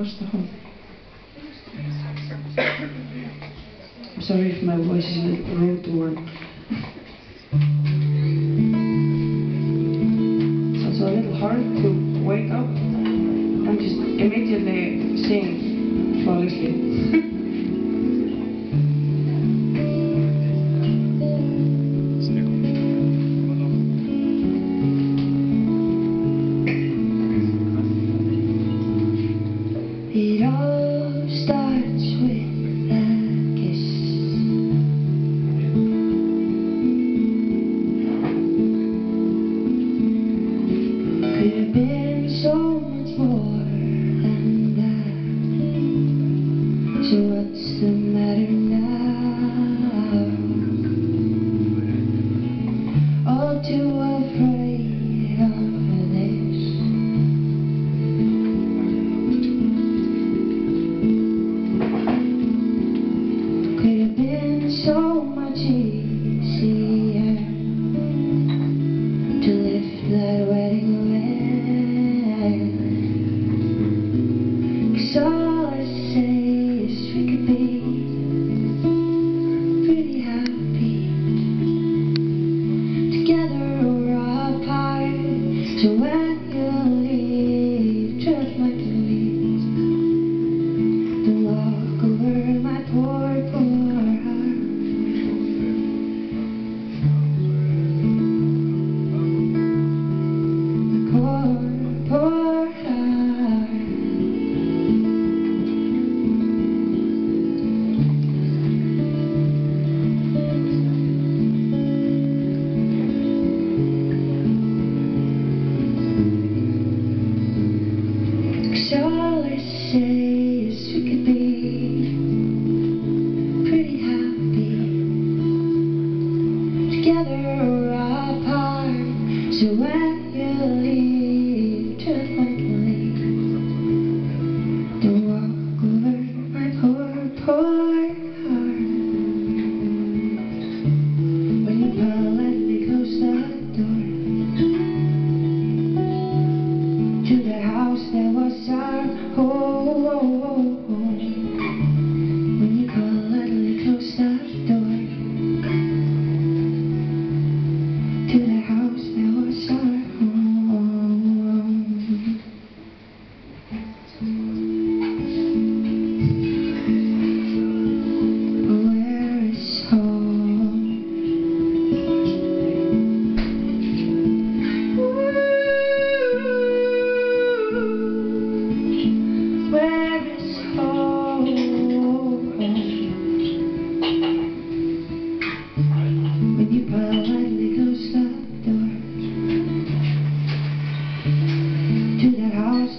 first of all. I'm sorry if my voice is a little rude toward. It's also a little hard to wake up and just immediately sing flawlessly.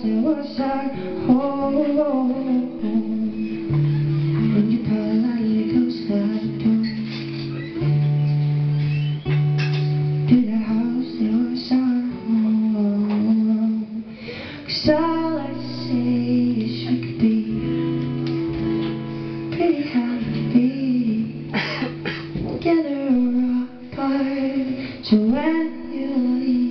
you. To the house that was our all I say is we could be pretty happy together or apart. So when you leave.